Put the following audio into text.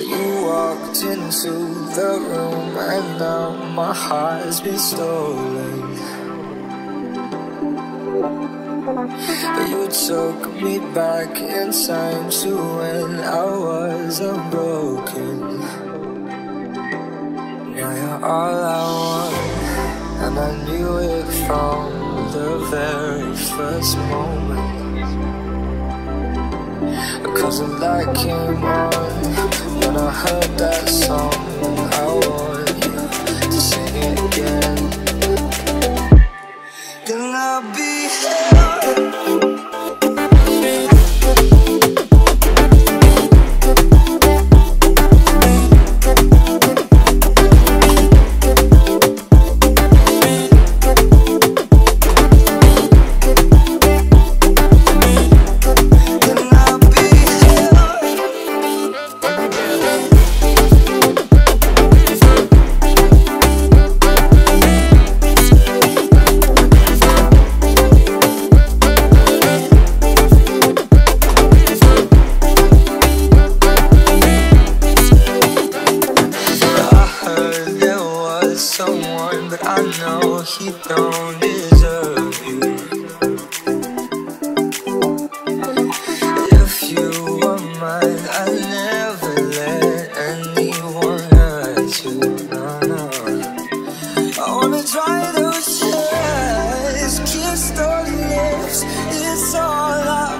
You walked into the room and now my heart has been stolen. You took me back in time to when I was unbroken. Now you're all I want, and I knew it from the very first moment. Cause the light came on when I heard that song. Someone, but I know he don't deserve you. If you were mine, I'd never let anyone hurt you. No, no. I wanna dry those tears, kiss those lips. It's all I've